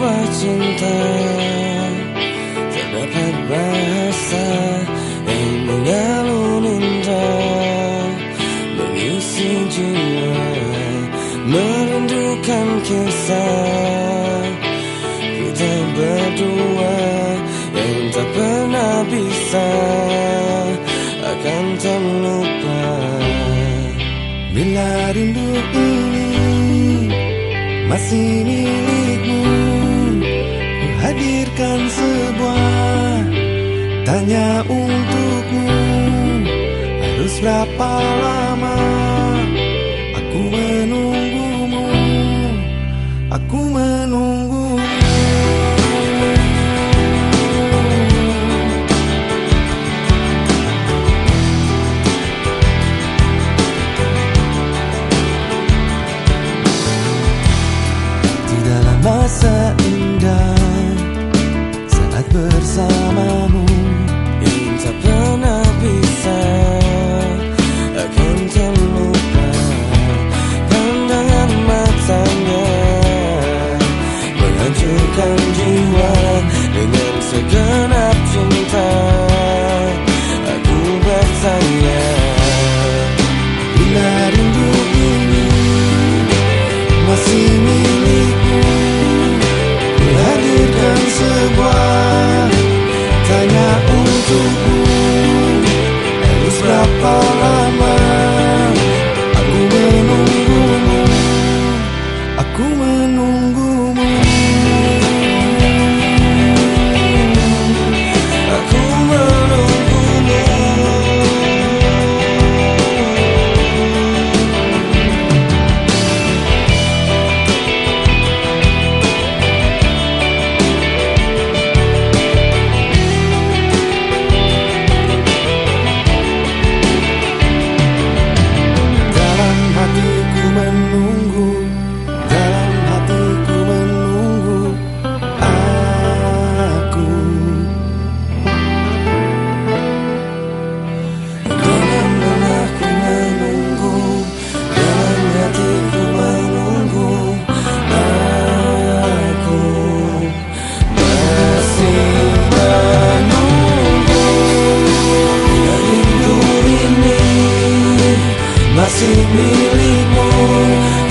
sebuah cinta Terdapat bahasa yang mengalun indah Mengisi jiwa Merindukan kisah. Kita berdua yang tak pernah bisa Akan terlupa. Bila rindu ini masih milikmu Ku hadirkan sebuah tanya untukmu. Harus berapa lama aku menunggumu? Aku menunggumu jiwa Dengan segenap milikmu